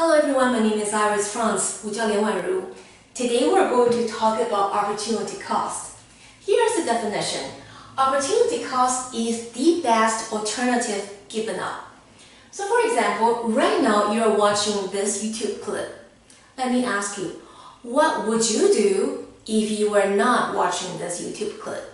Hello everyone, my name is Iris Franz, Wu Today we're going to talk about opportunity cost. Here's the definition. Opportunity cost is the best alternative given up. So for example, right now you're watching this YouTube clip. Let me ask you, what would you do if you were not watching this YouTube clip?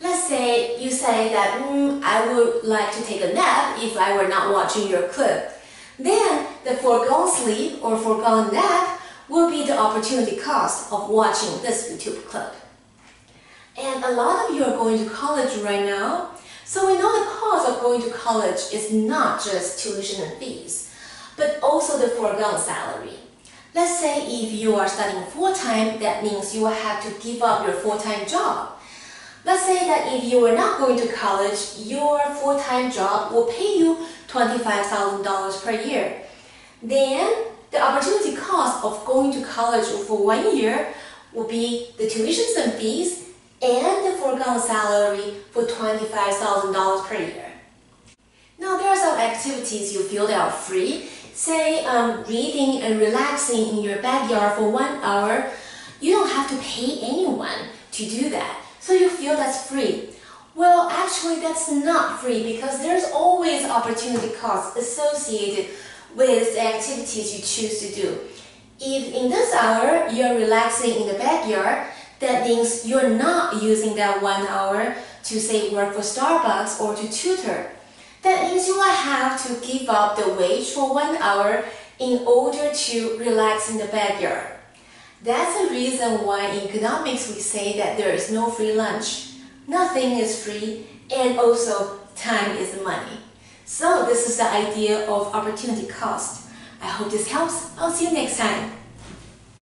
Let's say you say that, mm, I would like to take a nap if I were not watching your clip. Then the foregone sleep or foregone nap will be the opportunity cost of watching this YouTube clip. And a lot of you are going to college right now, so we know the cost of going to college is not just tuition and fees, but also the foregone salary. Let's say if you are studying full-time, that means you will have to give up your full-time job. Let's say that if you are not going to college, your full-time job will pay you $25,000 per year. Then the opportunity cost of going to college for one year will be the tuitions and fees and the foregone salary for $25,000 per year. Now there are some activities you feel that are free, say um, reading and relaxing in your backyard for one hour. You don't have to pay anyone to do that, so you feel that's free. Well, actually that's not free because there's always opportunity costs associated with the activities you choose to do. If in this hour you're relaxing in the backyard, that means you're not using that one hour to say work for Starbucks or to tutor. That means you will have to give up the wage for one hour in order to relax in the backyard. That's the reason why in economics we say that there is no free lunch. Nothing is free and also time is money. So this is the idea of opportunity cost. I hope this helps. I'll see you next time.